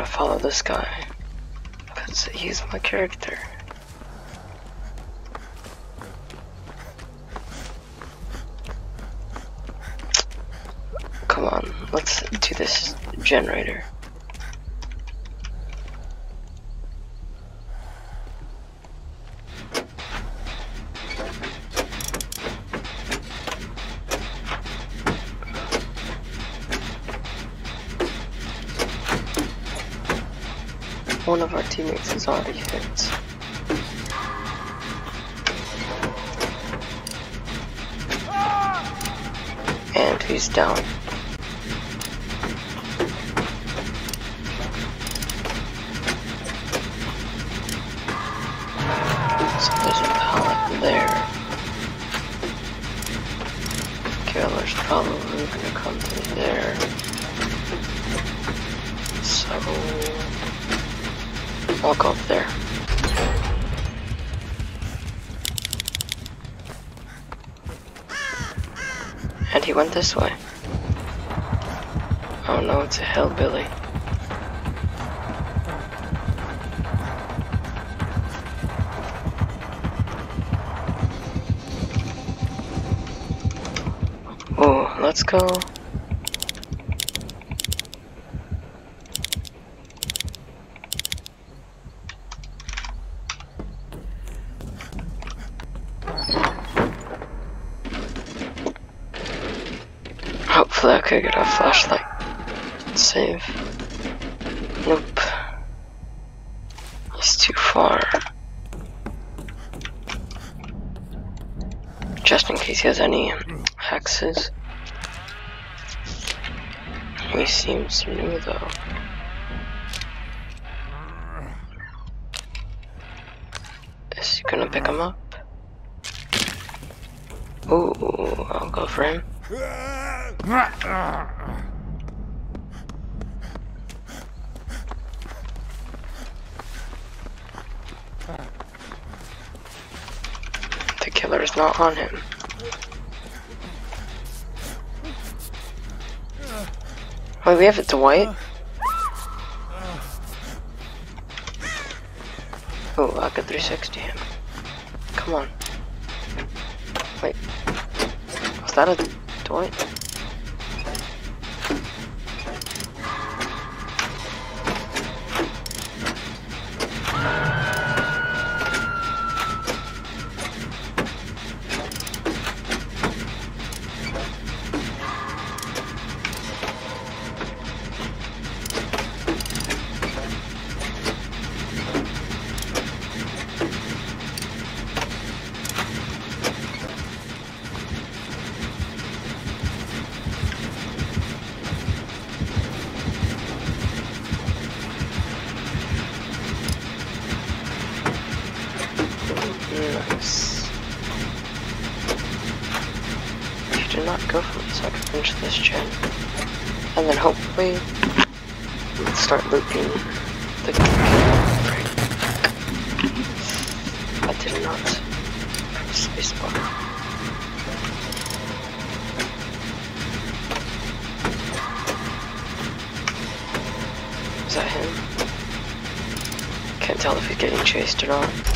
gonna follow this guy. Because he's my character. Come on, let's do this generator. One of our teammates is already hit. And he's down. So there's a pallet there. Killer's probably gonna come through there. So Go up there. And he went this way. Oh no, it's a hillbilly. Oh, let's go. Could get a flashlight. Save. Nope. He's too far. Just in case he has any hexes. He seems new though. Is he gonna pick him up? Ooh, I'll go for him. The killer is not on him. Wait, we have it to white? Oh, I could 360 him. Come on. Wait. Was that a Dwight? Hopefully start looping the I did not press. Is that him? Can't tell if he's getting chased or not.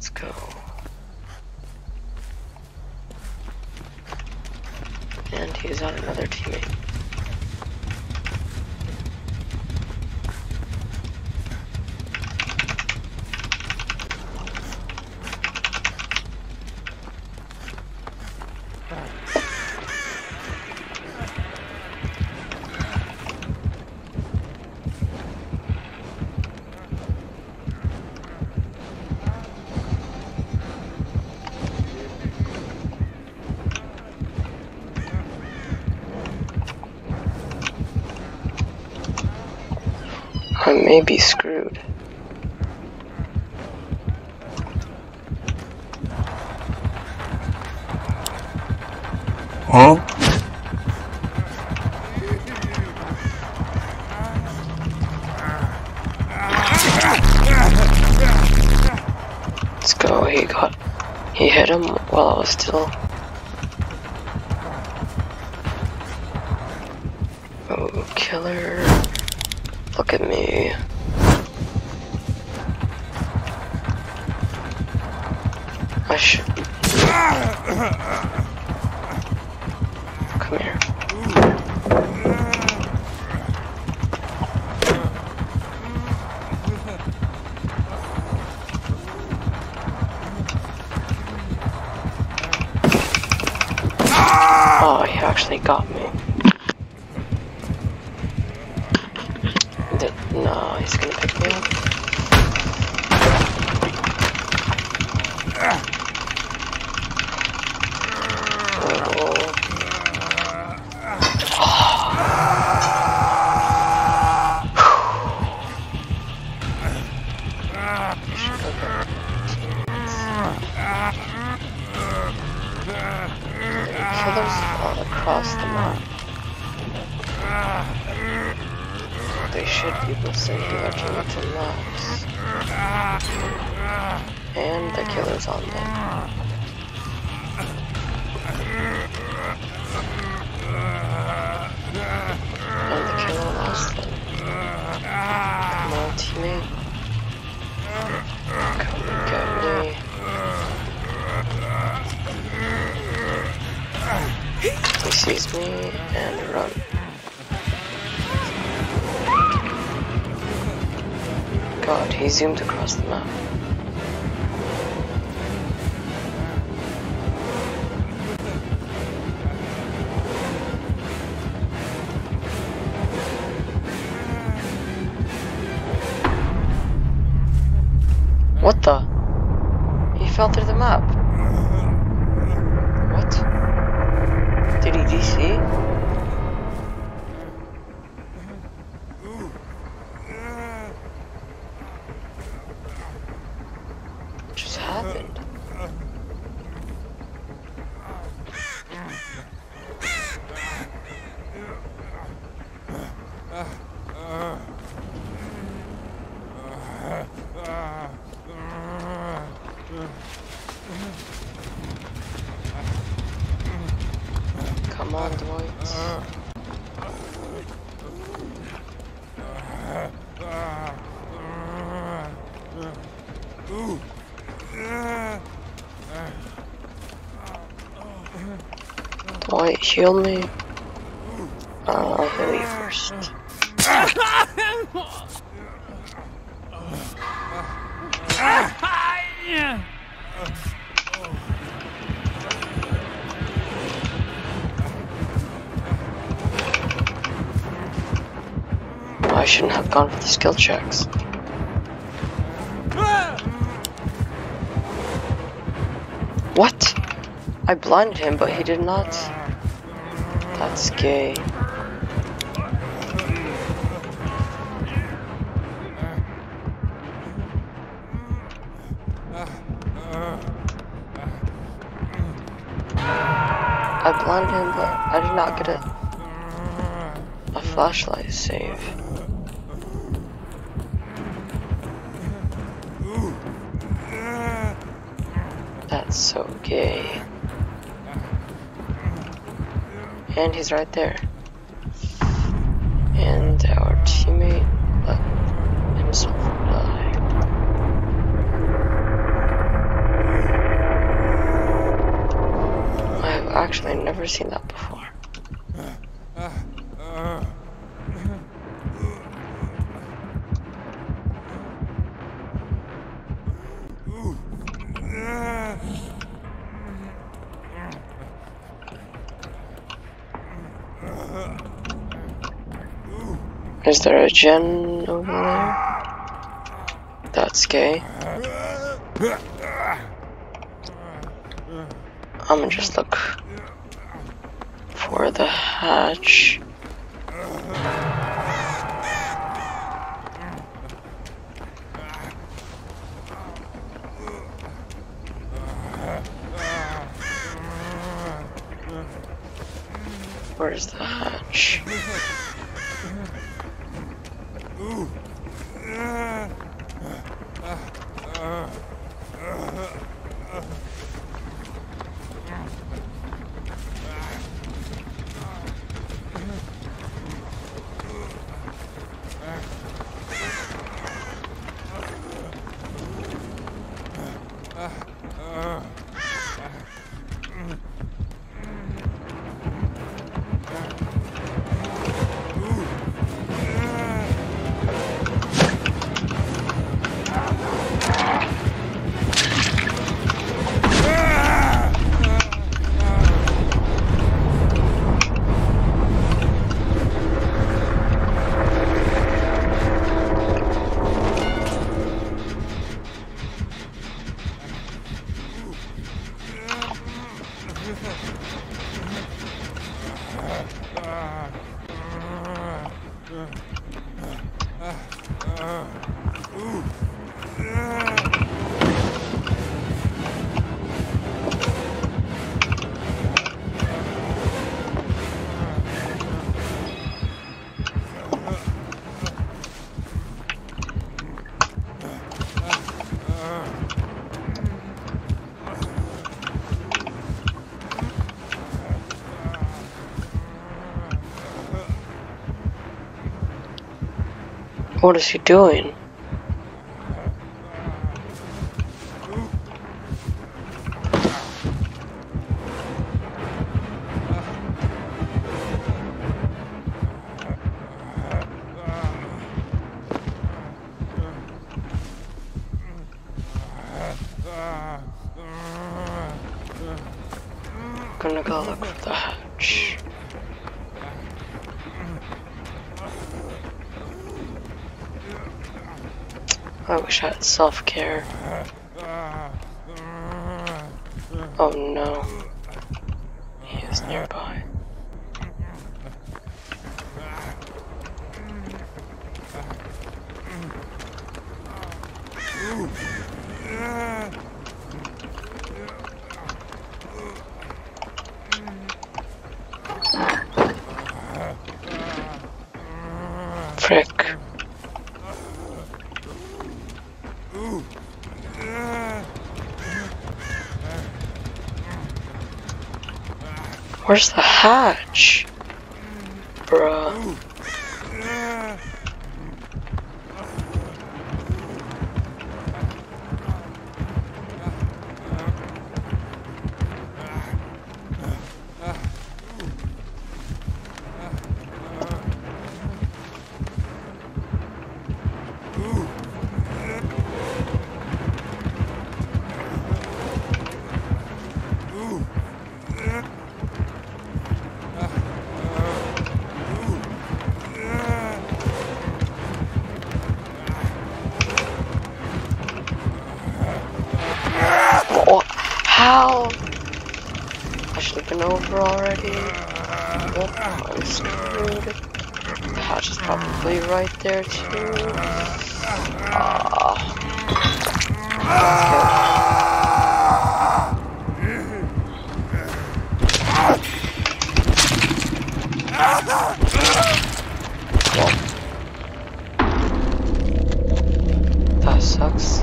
Let's go. And he's on another teammate. May be screwed. Huh? Let's go. He got. He hit him while I was still. Directly to maps. And the killer's on them. And the killer lost them. Come on, teammate. Come and get me. He sees me and run. God, he zoomed across the map. What the? He fell through the map. What? Did he DC? What just happened? Come on, Dwight. Dwight, heal me. Uh, I'll heal you first. I shouldn't have gone for the skill checks. What? I blinded him, but he did not. That's gay. I blinded him, but I did not get a, a flashlight save. That's okay. And he's right there. And our teammate let himself uh, die. I have actually never seen that Is there a gen over there? That's gay. I'm gonna just look for the hatch. Where's the hatch? What is he doing? Wish I had self care. Oh no. He is nearby. Frick. Where's the hatch? Bruh. The hatch is probably right there too. Ah. That sucks.